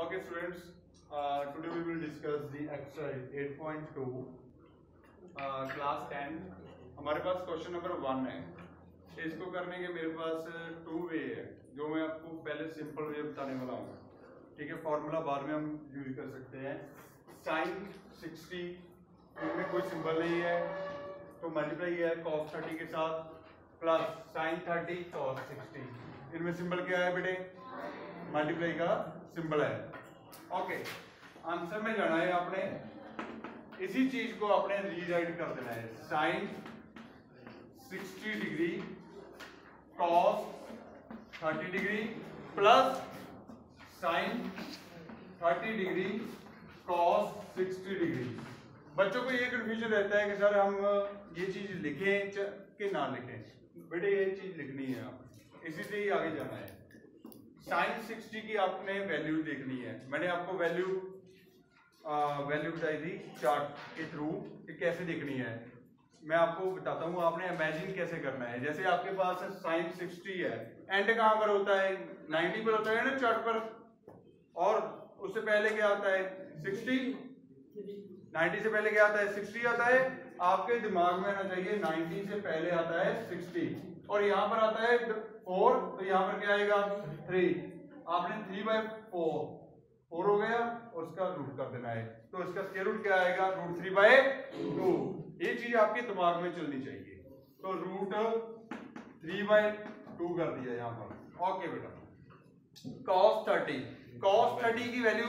Okay, students. Uh, today we will discuss the exercise 8.2, uh, class 10. हमारे पास question number one है इसको करने के मेरे पास टू वे है जो मैं आपको पहले सिंपल वे बताने वाला हूँ ठीक है फॉर्मूला बाद में हम यूज़ कर सकते हैं साइन 60 इनमें कोई सिंपल नहीं है तो मल्टीप्लाई है कॉस 30 के साथ प्लस साइन 30 कॉस 60 इनमें सिंपल क्या है बेटे मल्टीप्लाई का सिंबल है। ओके आंसर में जाना है आपने। इसी चीज़ को आपने रीराइट कर देना है। Sine 60 degree cos 30 degree plus sine 30 degree cos 60 degree बच्चों को ये कंफ्यूजन रहता है कि सर हम ये चीज़ लिखें कि ना लिखें। बेटे, ये चीज़ लिखनी है। आप इसी से ही आगे जाना है। साइन 60 की आपने वैल्यू देखनी है। मैंने आपको वैल्यू वैल्यू बताई थी चार्ट के थ्रू कि कैसे देखनी है। मैं आपको बताता हूँ, आपने इमेजिन कैसे करना है। जैसे आपके पास साइन 60 है एंड कहाँ पर होता है? 90 पर होता है ना चार्ट पर? और उससे पहले क्या आता है? 60 90 से पहले क्या आता है? 60 आता है। आपके दिमाग में आना चाहिए 90 से पहले आता है 60 और यहाँ पर आता है 4 तो यहाँ पर क्या आएगा? 3 आपने 3 बाय फोर। फोर हो गया, और उसका रूट कर देना है। तो इसका स्क्वायर रूट क्या आएगा? रूट थ्री बाय टू ये चीज़ आपके दिमाग में चलनी चाहिए। तो रूट थ्री बाय टू कर दिया यहाँ पर। ओके बेटा। कॉस थर्टी कॉस थर्टी की वैल्यू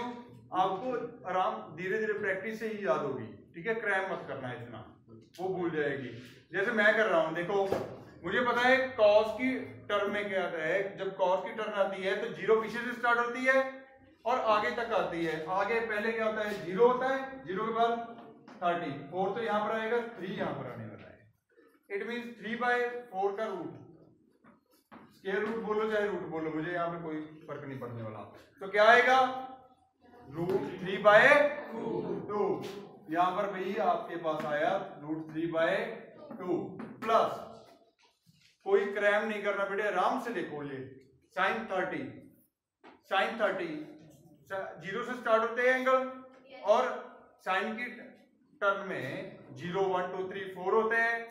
आपको आराम धीरे धीरे प्रैक्टिस से ही याद होगी। ठीक है? क्रैम मत करना इतना। वो भूल जाएगी। जैसे मैं कर रहा हूँ, देखो, मुझे पता है कॉस की टर्म में क्या है? जब कॉस की टर्म आती है तो ज़ीरो पीछे से स्टार्ट होती है और आगे तक आती है। आगे पहले क्या होता है? ज़ीरो होता है। ज़ीरो के बाद थर्टी फोर तो यहाँ पर आएगा थ्री यहाँ पर आने वाला है। It mean three by four का रूट स्केयर रूट बोलो, चाहे रूट बोलो, मुझे यहाँ पे कोई फ़र्क नहीं पड़ने वाला। तो क्या आएगा? Root three by two. यहाँ पर भाई आपके पास आया root three by two. Plus कोई क्रैम नहीं करना बेटे, आराम से देखो ये। Sine thirty sine thirty zero से स्टार्ट होते हैं एंगल और साइन की टर्म में zero one two three four होते हैं।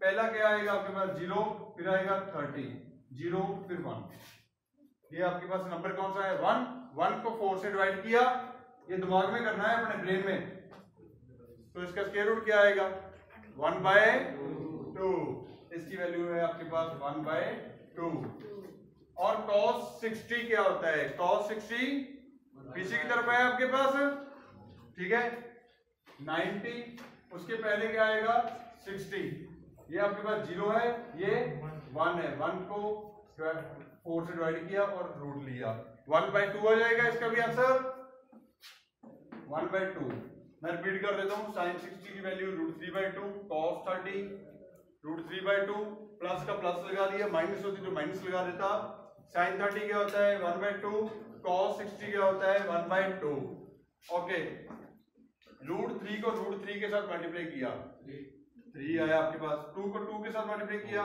पहला क्या आएगा आपके पास? ज़ीरो फिर आएगा थर्टी ज़ीरो फिर वन ये आपके पास नंबर कौन सा है? वन वन को फोर से डिवाइड किया। ये दिमाग में करना है अपने ब्रेन में। तो इसका स्क्वायर रूट क्या आएगा? वन बाय टू इसकी वैल्यू है आपके पास वन बाय टू और cos 60 क्या होता है? Cos 60 पीछे की तरफ़ है आपके पास। ठीक है? 90 उसके पहले क्या आएगा? 60 ये आपके पास ज़ीरो है। ये वन है। वन को फोर से डिवाइड किया और रूट लिया। वन बाय टू आ जाएगा इसका भी आंसर वन बाय टू मैं रिपीट कर देता हूँ साइन सिक्सटी की value root three by two cos thirty root three by two plus का प्लस लगा दिया माइनस होती तो माइनस लगा देता। साइन थर्टी क्या होता है? One by two cos sixty क्या होता है? One by two okay root three को रूट थ्री के साथ मल्टीप्लाई किया। थ्री आया आपके पास। टू को टू के साथ मल्टीप्लाई किया।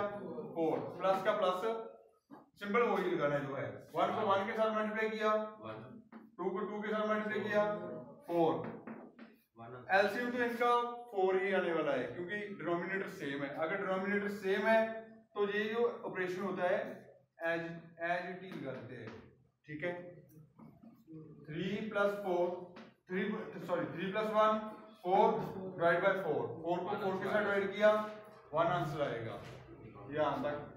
फोर प्लस का प्लस सिंबल वही लगाना है जो है। वन को वन के साथ मल्टीप्लाई किया। टू को टू के साथ मल्टीप्लाई किया। फोर एलसीएम तो इनका फोर ही आने वाला है क्योंकि डिनोमिनेटर सेम है। अगर डिनोमिनेटर सेम है तो ये जो ऑपरेशन होता है एज एज इट इज़ करते हैं। ठीक है? Three plus four three sorry three plus one four divide by four four को फोर के साथ डिवाइड किया वन आंसर आएगा। यहाँ तक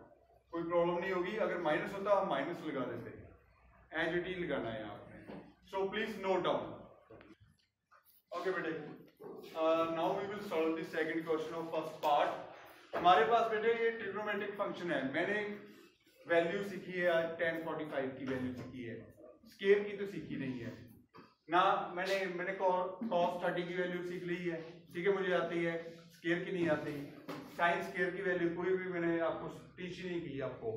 कोई प्रॉब्लम नहीं होगी। अगर माइनस होता, हम माइनस लगा देते। एज इट लगाना है आपने so please note down okay बेटे। Now we will solve the second question of first part हमारे पास बेटे ये ट्रिग्नोमेट्रिक फ़ंक्शन है। मैंने वैल्यू सीखी है आज 1045 की वैल्यू सीखी है। स्केयर की तो सीखी नहीं है। ना, मैंने मैंने कॉस 30 की वैल्यू सीख ली है। ठीक है, मुझे आती है। स्केयर की नहीं आती। साइन स्केयर की वैल्यू कोई भी मैंने आपको टीच नहीं की आपको।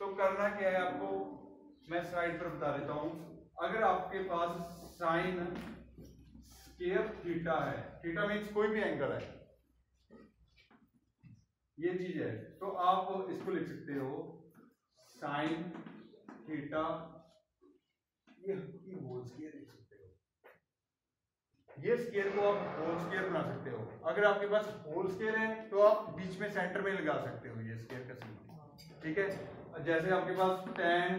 तो करना क्या है आपको? मैं स्लाइड पर बता देता हूँ। अगर आपके पास साइन स्केयर थीटा है थीटा मीन्स कोई भी एंगल है। ये चीज़ है। तो आप इसको लिख सकते हो। साइन थीटा ये ये हो स्केयर लिख सकते हो ये स्केयर को आप होल स्केयर बना सकते हो। अगर आपके पास होल स्केयर है तो आप बीच में सेंटर में लगा सकते हो ये स्केयर का सिंबल ठीक है? जैसे आपके पास टेन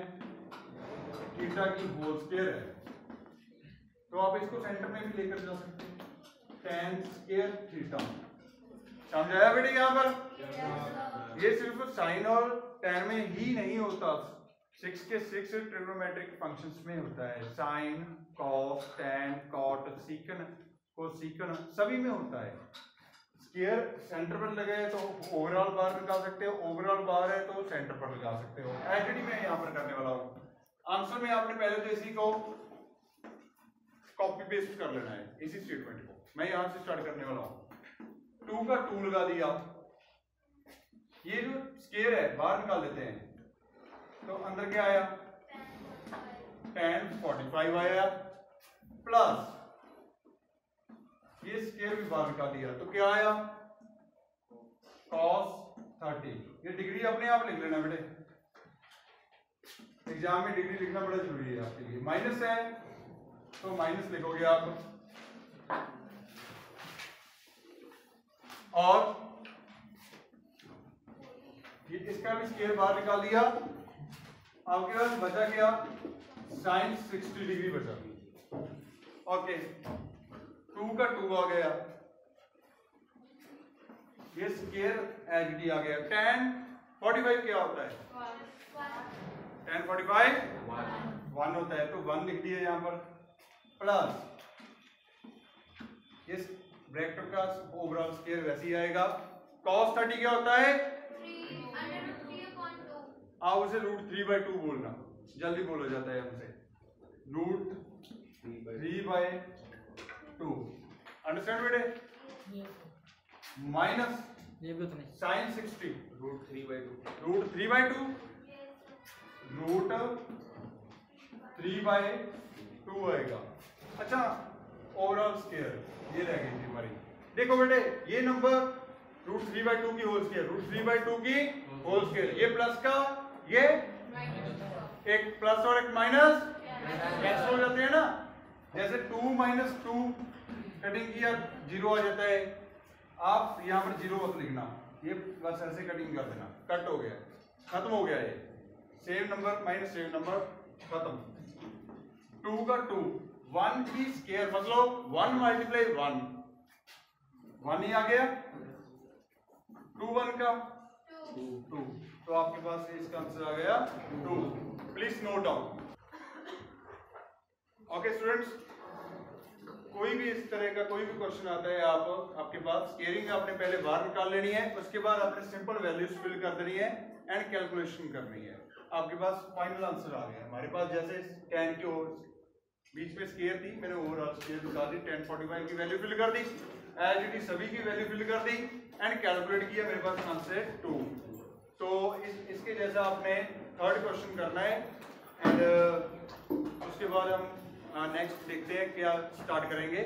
थीटा की होल स्केयर है तो आप इसको सेंटर में भी लेकर जा सकते हो। टेन स्केयर थीटा समझाया बेटे यहाँ पर? ये सिर्फ़ साइन और टेन में ही नहीं होता। सिक्स के सिक्स ट्रिग्नोमेट्रिक फ़ंक्शंस में होता है। Sine cos tan cot secant को सीकन सभी में होता है। स्केयर सेंटर पर लगे तो ओवरऑल बार निकाल सकते हो ओवरऑल बार है तो सेंटर पर लगा सकते हो। एचडी में यहाँ पर करने वाला हूँ। आंसर में आपने पहले तो इसी को कॉपी पेस्ट कर लेना है, इसी स्टेटमेंट को। मैं यहाँ से स्टार्ट करने वाला हूँ। टू का टू लगा दिया। ये जो स्केयर है बाहर निकाल देते हैं। तो अंदर क्या आया? टेन फोर्टी फाइव आया। प्लस ये स्केयर भी बाहर निकाल दिया। तो क्या आया? कॉस थर्टी ये डिग्री अपने आप लिख लेना बेटे। एग्ज़ाम में डिग्री लिखना बड़ा ज़रूरी है आपके लिए। माइनस है तो माइनस लिखोगे आप। और ये इसका भी स्केयर बाहर निकाल दिया। आपके पास बचा क्या? साइन 60 डिग्री बचा। ओके, टू का टू आ गया। ये स्केयर एच डी आ गया। टेन फोर्टी फाइव क्या होता है? टेन फोर्टी फाइव वन होता है। तो वन लिख दिया यहाँ पर। प्लस इस ब्रैकेट का ओवरऑल स्केयर वैसे ही आएगा। Cos 30 क्या होता है? आप उसे रूट थ्री बाई टू बोलना। जल्दी बोला जाता है हमसे। Root three by two understand बेटे? माइनस ये भी उतने sine sixty root three by two root three by two root three by two आएगा। अच्छा ओवरऑल स्केयर ये रह गई थी हमारी। देखो बेटे ये number root three by two की whole square root three by two की होल स्केयर ये प्लस का ये? एक प्लस और एक माइनस कैंसिल हो जाते हैं ना? जैसे टू माइनस टू कटिंग किया ज़ीरो आ जाता है। आप यहाँ पर ज़ीरो मत लिखना। ये बस ऐसे कटिंग कर देना। कट हो गया। खत्म हो गया ये। Same number minus same number खत्म। टू का टू वन की स्केयर मतलब वन मल्टीप्लाई वन वन ही आ गया। टू वन का। टू टू तो आपके पास इसका आंसर आ गया two please note down okay students कोई भी इस तरह का कोई भी क्वेश्चन आता है आप, आपके पास स्केयरिंग आपने पहले बाहर निकाल लेनी है, उसके बाद आपने सिंपल वैल्यूज़ फिल कर देनी है एंड कैलकुलेशन करनी है। आपके पास फाइनल आंसर आ गया। हमारे पास जैसे टेन की ओर, बीच में स्केयर थी, मैंने ओवरऑल स्केयर निकाल दी टेन फोर्टी फाइव की वैल्यू फिल कर दी इज़ सभी की वैल्यू फिल कर दी एंड कैलकुलेट किया, मेरे पास आंसर टू तो इस, इसके जैसा आपने थर्ड क्वेश्चन करना है एंड उसके बाद हम नेक्स्ट देखते हैं क्या स्टार्ट करेंगे।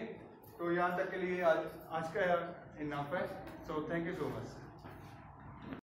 तो यहाँ तक के लिए आज आज का इनाफ है। So thank you so much